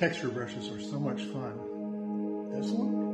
Texture brushes are so much fun. This one?